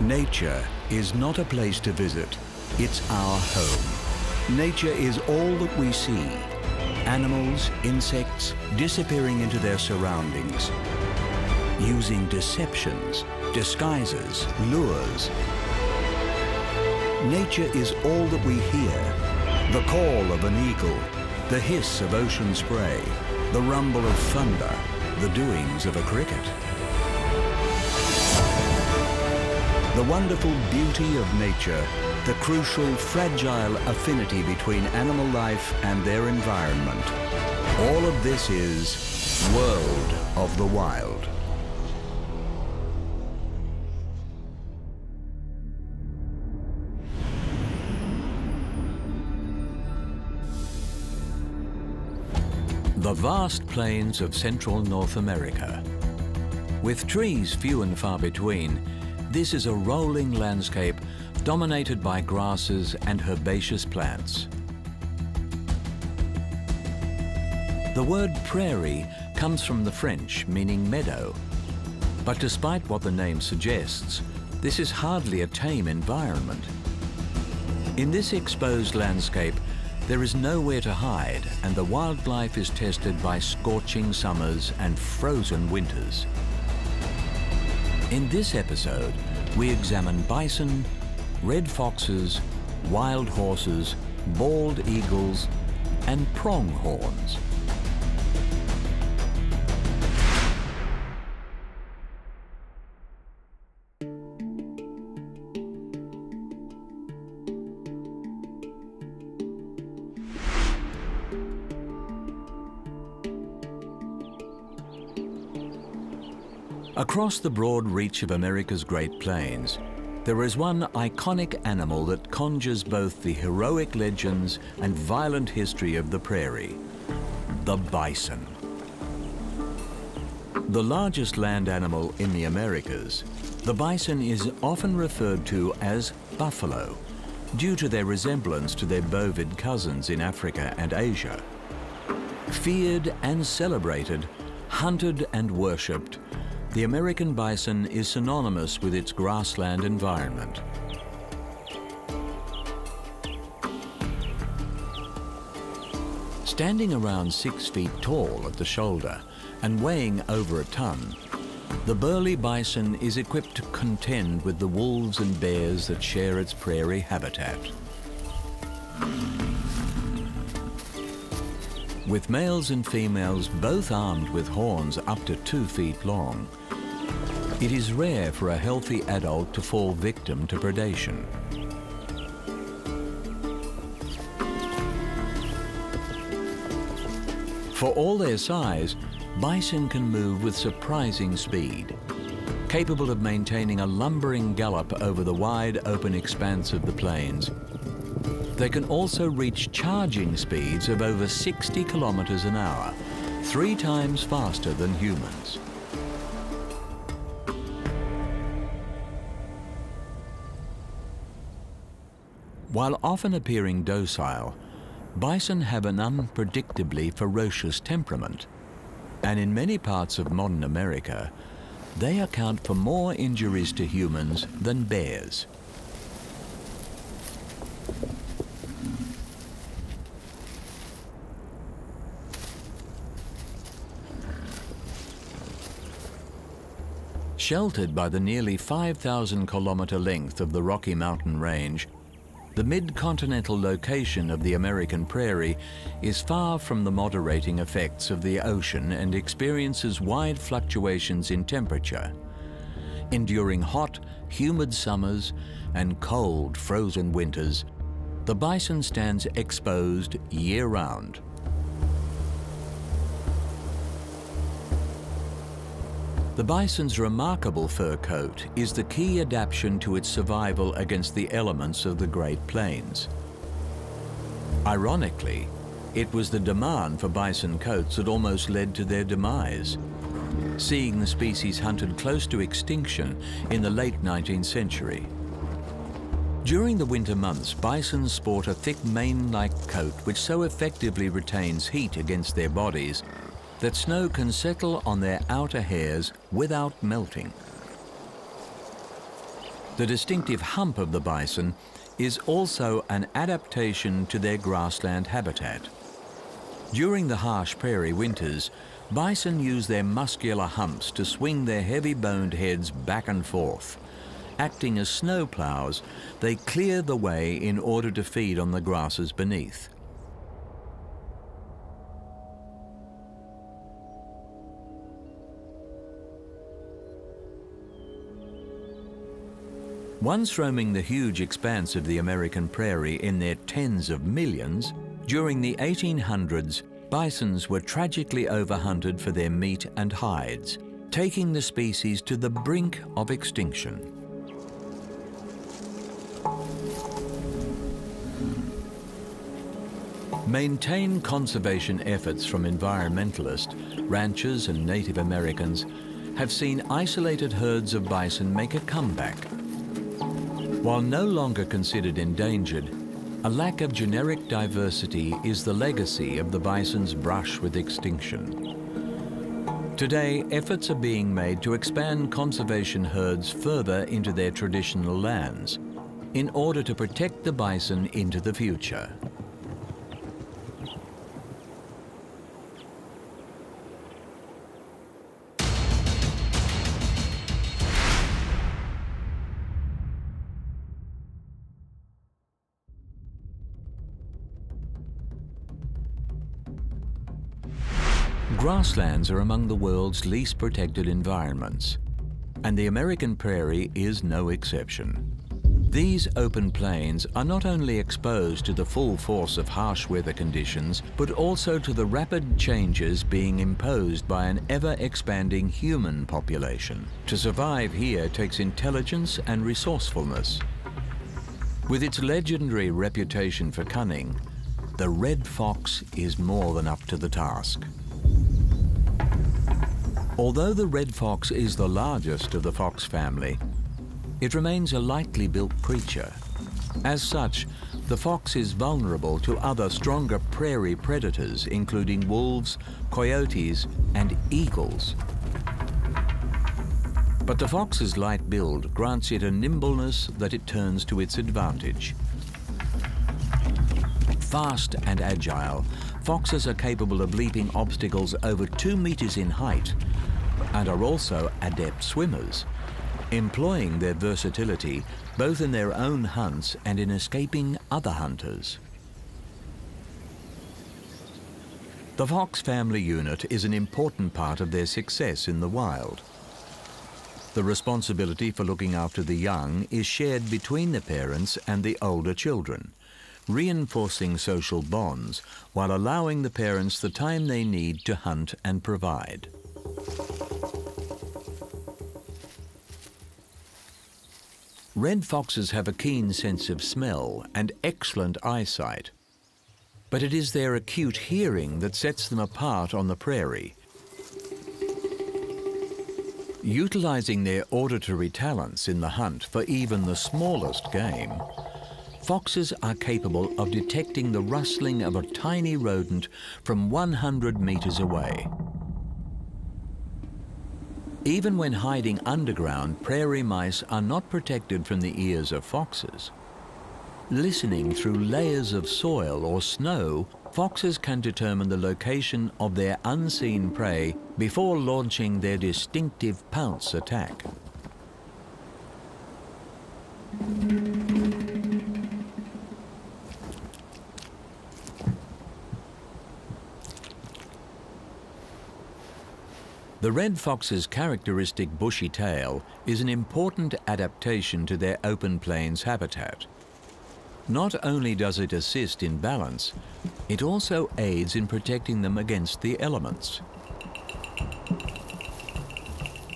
Nature is not a place to visit, it's our home. Nature is all that we see. Animals, insects, disappearing into their surroundings. Using deceptions, disguises, lures. Nature is all that we hear. The call of an eagle, the hiss of ocean spray, the rumble of thunder, the doings of a cricket. The wonderful beauty of nature, the crucial, fragile affinity between animal life and their environment. All of this is World of the Wild. The vast plains of central North America. With trees few and far between, this is a rolling landscape dominated by grasses and herbaceous plants. The word prairie comes from the French meaning meadow. But despite what the name suggests, this is hardly a tame environment. In this exposed landscape, there is nowhere to hide and the wildlife is tested by scorching summers and frozen winters. In this episode, we examine bison, red foxes, wild horses, bald eagles, and pronghorns. Across the broad reach of America's Great Plains, there is one iconic animal that conjures both the heroic legends and violent history of the prairie, the bison. The largest land animal in the Americas, the bison is often referred to as buffalo due to their resemblance to their bovid cousins in Africa and Asia. Feared and celebrated, hunted and worshipped, the American bison is synonymous with its grassland environment. Standing around six feet tall at the shoulder and weighing over a ton, the burly bison is equipped to contend with the wolves and bears that share its prairie habitat. With males and females both armed with horns up to two feet long, it is rare for a healthy adult to fall victim to predation. For all their size, bison can move with surprising speed, capable of maintaining a lumbering gallop over the wide open expanse of the plains. They can also reach charging speeds of over 60 kilometers an hour, three times faster than humans. While often appearing docile, bison have an unpredictably ferocious temperament. And in many parts of modern America, they account for more injuries to humans than bears. Sheltered by the nearly 5,000 kilometer length of the Rocky Mountain Range, the mid-continental location of the American prairie is far from the moderating effects of the ocean and experiences wide fluctuations in temperature. Enduring hot, humid summers and cold, frozen winters, the bison stands exposed year-round. The bison's remarkable fur coat is the key adaptation to its survival against the elements of the Great Plains. Ironically, it was the demand for bison coats that almost led to their demise, seeing the species hunted close to extinction in the late 19th century. During the winter months, bison sport a thick mane-like coat which so effectively retains heat against their bodies that snow can settle on their outer hairs without melting. The distinctive hump of the bison is also an adaptation to their grassland habitat. During the harsh prairie winters, bison use their muscular humps to swing their heavy-boned heads back and forth. Acting as snow ploughs, they clear the way in order to feed on the grasses beneath. Once roaming the huge expanse of the American prairie in their tens of millions, during the 1800s, bisons were tragically overhunted for their meat and hides, taking the species to the brink of extinction. Maintain conservation efforts from environmentalists, ranchers and Native Americans have seen isolated herds of bison make a comeback while no longer considered endangered, a lack of genetic diversity is the legacy of the bison's brush with extinction. Today, efforts are being made to expand conservation herds further into their traditional lands in order to protect the bison into the future. Grasslands are among the world's least protected environments, and the American prairie is no exception. These open plains are not only exposed to the full force of harsh weather conditions, but also to the rapid changes being imposed by an ever-expanding human population. To survive here takes intelligence and resourcefulness. With its legendary reputation for cunning, the red fox is more than up to the task. Although the red fox is the largest of the fox family, it remains a lightly built creature. As such, the fox is vulnerable to other stronger prairie predators, including wolves, coyotes, and eagles. But the fox's light build grants it a nimbleness that it turns to its advantage. Fast and agile, foxes are capable of leaping obstacles over two meters in height and are also adept swimmers, employing their versatility both in their own hunts and in escaping other hunters. The fox family unit is an important part of their success in the wild. The responsibility for looking after the young is shared between the parents and the older children, reinforcing social bonds while allowing the parents the time they need to hunt and provide. Red foxes have a keen sense of smell and excellent eyesight. But it is their acute hearing that sets them apart on the prairie. Utilizing their auditory talents in the hunt for even the smallest game, foxes are capable of detecting the rustling of a tiny rodent from 100 meters away. Even when hiding underground, prairie mice are not protected from the ears of foxes. Listening through layers of soil or snow, foxes can determine the location of their unseen prey before launching their distinctive pounce attack. The red fox's characteristic bushy tail is an important adaptation to their open plains habitat. Not only does it assist in balance, it also aids in protecting them against the elements.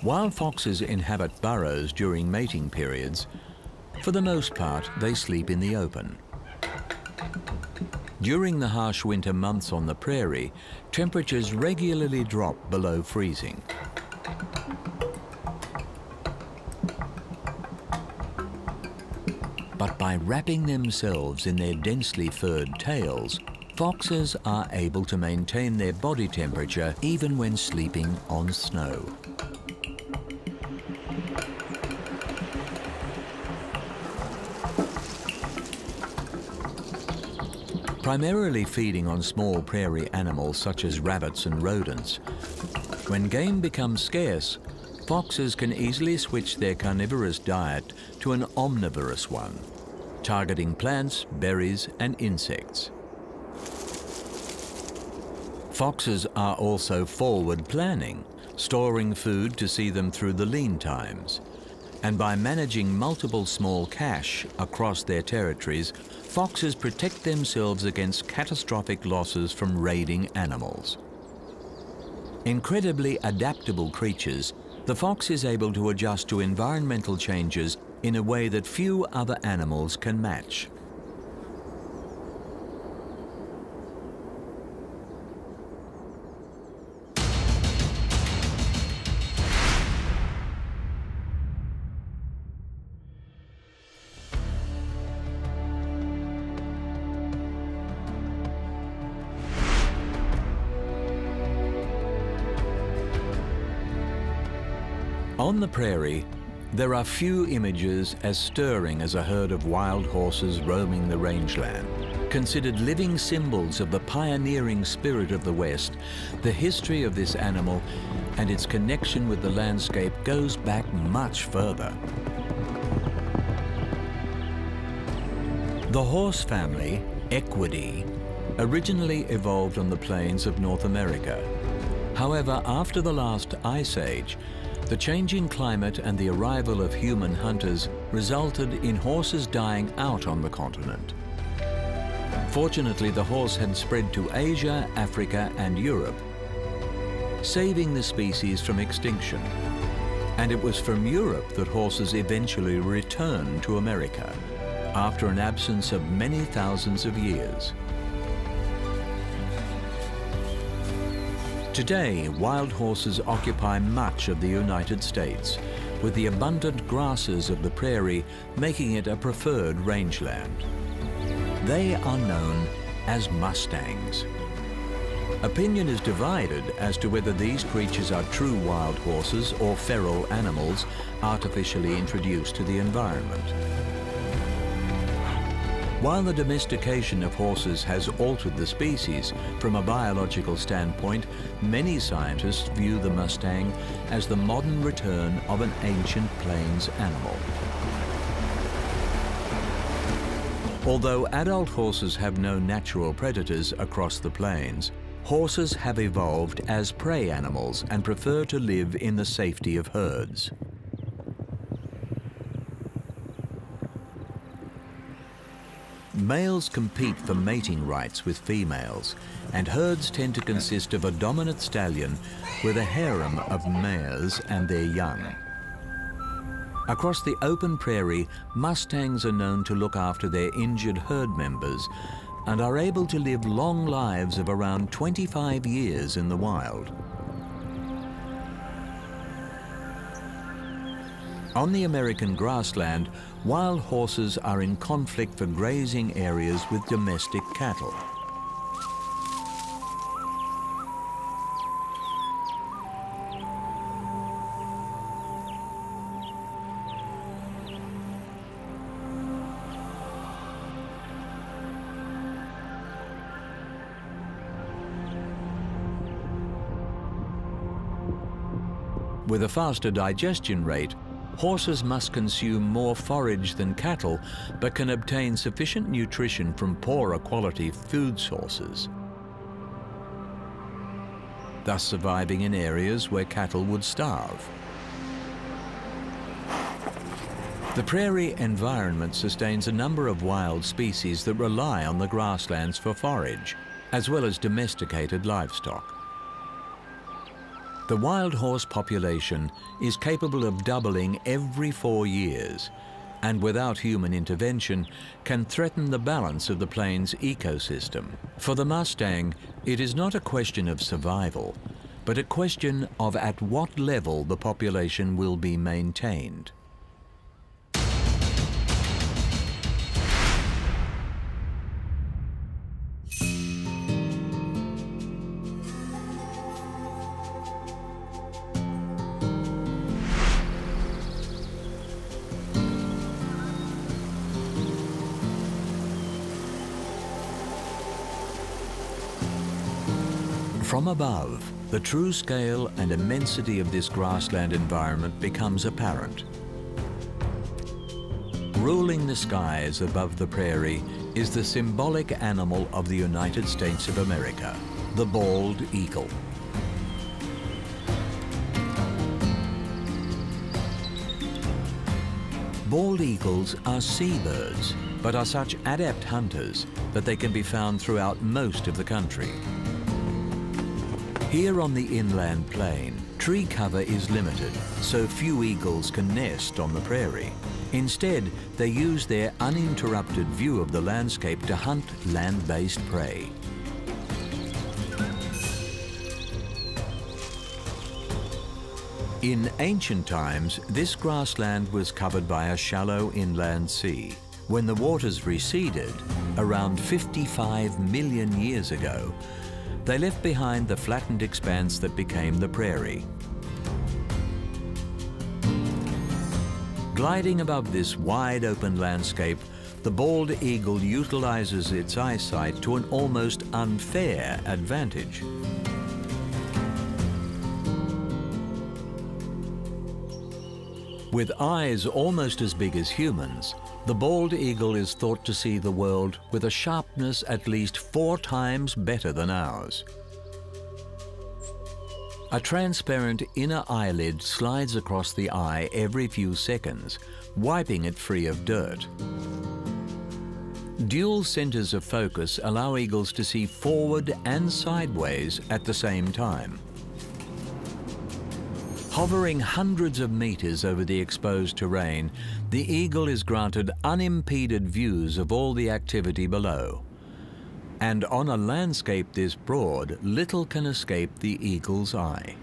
While foxes inhabit burrows during mating periods, for the most part they sleep in the open. During the harsh winter months on the prairie, temperatures regularly drop below freezing. But by wrapping themselves in their densely furred tails, foxes are able to maintain their body temperature even when sleeping on snow. Primarily feeding on small prairie animals such as rabbits and rodents. When game becomes scarce, foxes can easily switch their carnivorous diet to an omnivorous one, targeting plants, berries and insects. Foxes are also forward planning, storing food to see them through the lean times. And by managing multiple small cache across their territories, foxes protect themselves against catastrophic losses from raiding animals. Incredibly adaptable creatures, the fox is able to adjust to environmental changes in a way that few other animals can match. On the prairie, there are few images as stirring as a herd of wild horses roaming the rangeland. Considered living symbols of the pioneering spirit of the West, the history of this animal and its connection with the landscape goes back much further. The horse family, Equidae, originally evolved on the plains of North America. However, after the last ice age, the changing climate and the arrival of human hunters resulted in horses dying out on the continent. Fortunately, the horse had spread to Asia, Africa and Europe, saving the species from extinction. And it was from Europe that horses eventually returned to America after an absence of many thousands of years. Today, wild horses occupy much of the United States, with the abundant grasses of the prairie making it a preferred rangeland. They are known as mustangs. Opinion is divided as to whether these creatures are true wild horses or feral animals artificially introduced to the environment. While the domestication of horses has altered the species, from a biological standpoint, many scientists view the Mustang as the modern return of an ancient plains animal. Although adult horses have no natural predators across the plains, horses have evolved as prey animals and prefer to live in the safety of herds. Males compete for mating rights with females, and herds tend to consist of a dominant stallion with a harem of mares and their young. Across the open prairie, mustangs are known to look after their injured herd members and are able to live long lives of around 25 years in the wild. On the American grassland, wild horses are in conflict for grazing areas with domestic cattle. With a faster digestion rate, Horses must consume more forage than cattle, but can obtain sufficient nutrition from poorer quality food sources, thus surviving in areas where cattle would starve. The prairie environment sustains a number of wild species that rely on the grasslands for forage, as well as domesticated livestock. The wild horse population is capable of doubling every four years and without human intervention can threaten the balance of the plains ecosystem. For the Mustang, it is not a question of survival, but a question of at what level the population will be maintained. Above, the true scale and immensity of this grassland environment becomes apparent. Ruling the skies above the prairie is the symbolic animal of the United States of America, the bald eagle. Bald eagles are seabirds, but are such adept hunters that they can be found throughout most of the country. Here on the inland plain, tree cover is limited, so few eagles can nest on the prairie. Instead, they use their uninterrupted view of the landscape to hunt land-based prey. In ancient times, this grassland was covered by a shallow inland sea. When the waters receded, around 55 million years ago, they left behind the flattened expanse that became the prairie. Gliding above this wide open landscape, the bald eagle utilizes its eyesight to an almost unfair advantage. With eyes almost as big as humans, the bald eagle is thought to see the world with a sharpness at least four times better than ours. A transparent inner eyelid slides across the eye every few seconds, wiping it free of dirt. Dual centers of focus allow eagles to see forward and sideways at the same time. Hovering hundreds of meters over the exposed terrain, the eagle is granted unimpeded views of all the activity below. And on a landscape this broad, little can escape the eagle's eye.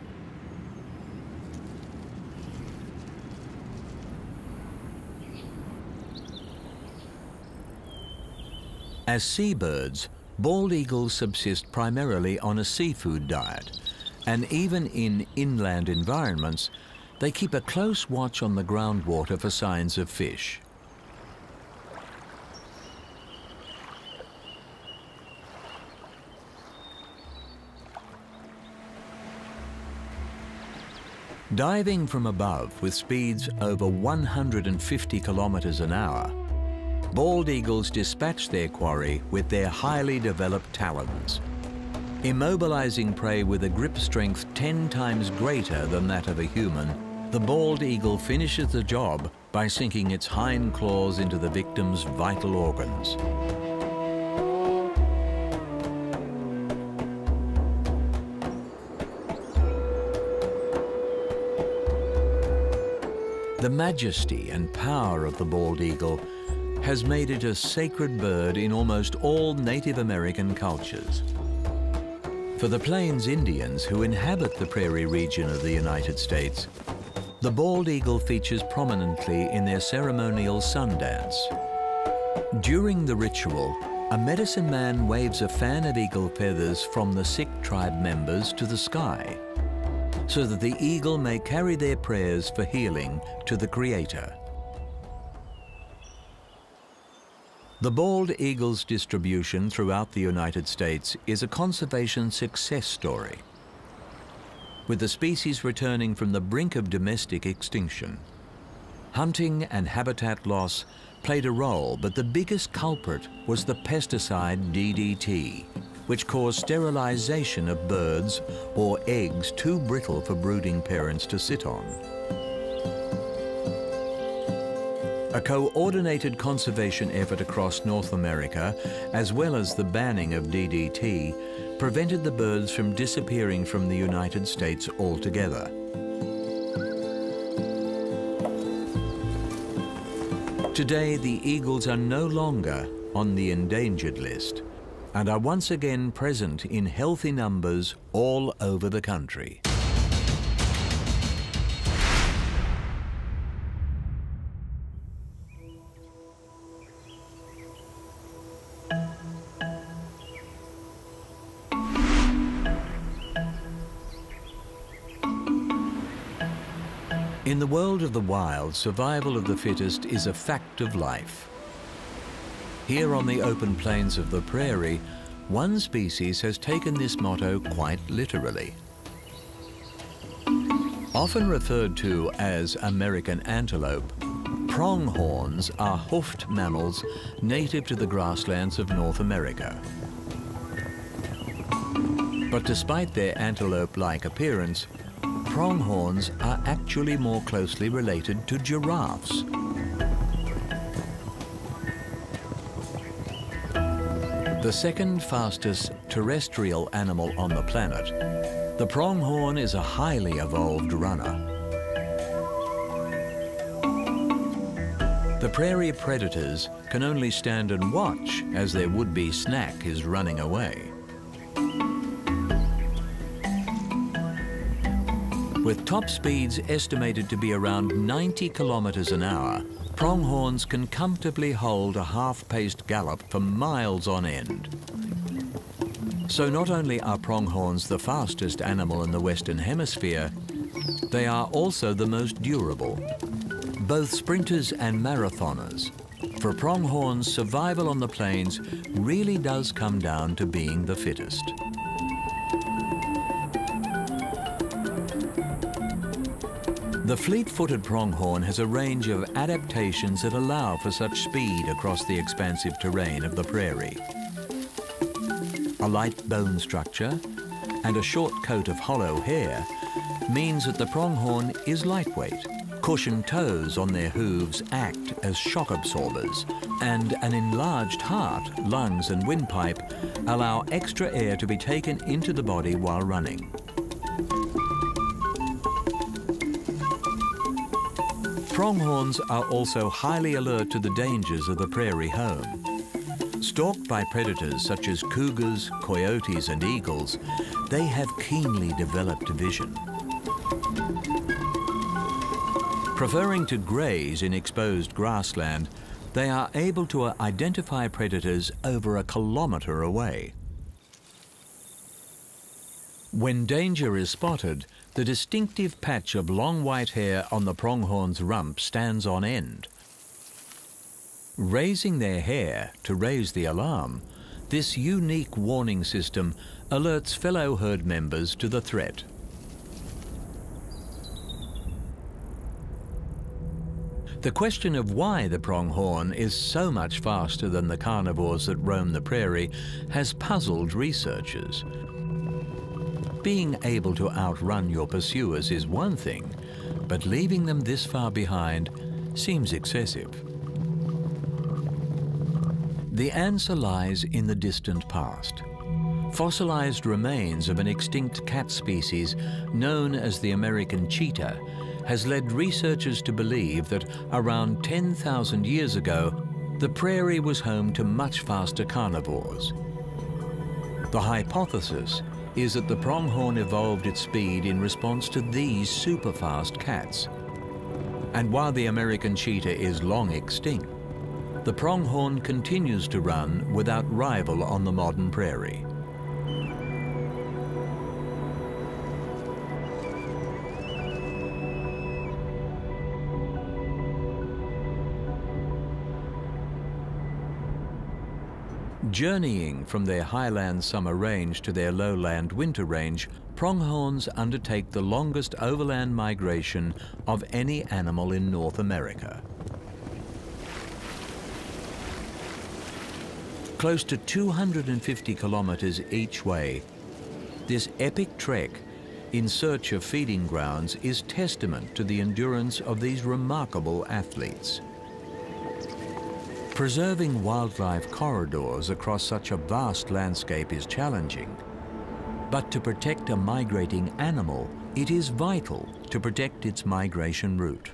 As seabirds, bald eagles subsist primarily on a seafood diet, and even in inland environments, they keep a close watch on the groundwater for signs of fish. Diving from above with speeds over 150 kilometers an hour, bald eagles dispatch their quarry with their highly developed talons immobilizing prey with a grip strength 10 times greater than that of a human, the bald eagle finishes the job by sinking its hind claws into the victim's vital organs. The majesty and power of the bald eagle has made it a sacred bird in almost all Native American cultures. For the Plains Indians who inhabit the prairie region of the United States, the bald eagle features prominently in their ceremonial sun dance. During the ritual, a medicine man waves a fan of eagle feathers from the sick tribe members to the sky so that the eagle may carry their prayers for healing to the Creator. The bald eagle's distribution throughout the United States is a conservation success story, with the species returning from the brink of domestic extinction. Hunting and habitat loss played a role, but the biggest culprit was the pesticide DDT, which caused sterilization of birds or eggs too brittle for brooding parents to sit on. A coordinated conservation effort across North America, as well as the banning of DDT, prevented the birds from disappearing from the United States altogether. Today, the eagles are no longer on the endangered list and are once again present in healthy numbers all over the country. World of the wild, survival of the fittest is a fact of life. Here on the open plains of the prairie, One species has taken this motto quite literally. Often referred to as American antelope, pronghorns are hoofed mammals native to the grasslands of North America. But despite their antelope-like appearance, pronghorns are actually more closely related to giraffes. The second fastest terrestrial animal on the planet, the pronghorn is a highly evolved runner. The prairie predators can only stand and watch as their would-be snack is running away. With top speeds estimated to be around 90 kilometers an hour, pronghorns can comfortably hold a half-paced gallop for miles on end. So not only are pronghorns the fastest animal in the Western Hemisphere, they are also the most durable. Both sprinters and marathoners. For pronghorns, survival on the plains really does come down to being the fittest. The fleet-footed pronghorn has a range of adaptations that allow for such speed across the expansive terrain of the prairie. A light bone structure and a short coat of hollow hair means that the pronghorn is lightweight. Cushioned toes on their hooves act as shock absorbers, and an enlarged heart, lungs and windpipe allow extra air to be taken into the body while running. Pronghorns are also highly alert to the dangers of the prairie home. Stalked by predators such as cougars, coyotes and eagles, they have keenly developed vision. Preferring to graze in exposed grassland, they are able to identify predators over a kilometre away. When danger is spotted, the distinctive patch of long white hair on the pronghorn's rump stands on end. Raising their hair to raise the alarm, this unique warning system alerts fellow herd members to the threat. The question of why the pronghorn is so much faster than the carnivores that roam the prairie has puzzled researchers. Being able to outrun your pursuers is one thing, but leaving them this far behind seems excessive. The answer lies in the distant past. Fossilized remains of an extinct cat species known as the American cheetah has led researchers to believe that around 10,000 years ago, the prairie was home to much faster carnivores. The hypothesis is that the pronghorn evolved its speed in response to these super-fast cats. And while the American cheetah is long extinct, the pronghorn continues to run without rival on the modern prairie. Journeying from their highland summer range to their lowland winter range, pronghorns undertake the longest overland migration of any animal in North America. Close to 250 kilometers each way, this epic trek in search of feeding grounds is testament to the endurance of these remarkable athletes. Preserving wildlife corridors across such a vast landscape is challenging. But to protect a migrating animal, it is vital to protect its migration route.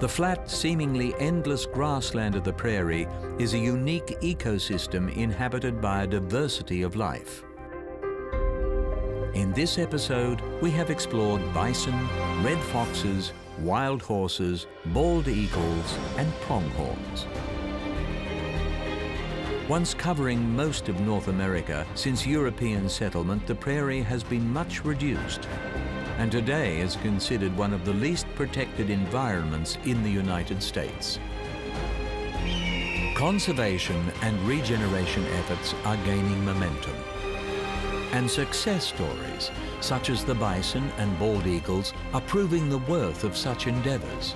The flat, seemingly endless grassland of the prairie is a unique ecosystem inhabited by a diversity of life. In this episode, we have explored bison, red foxes, wild horses, bald eagles, and pronghorns. Once covering most of North America, since European settlement, the prairie has been much reduced. And today is considered one of the least protected environments in the United States. Conservation and regeneration efforts are gaining momentum. And success stories, such as the bison and bald eagles, are proving the worth of such endeavours.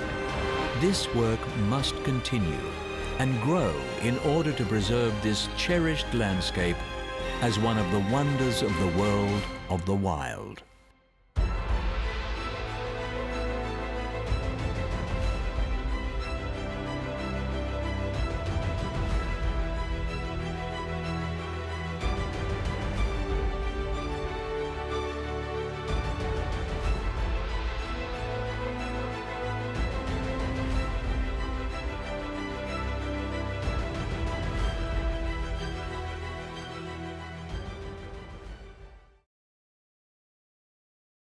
This work must continue and grow in order to preserve this cherished landscape as one of the wonders of the world of the wild.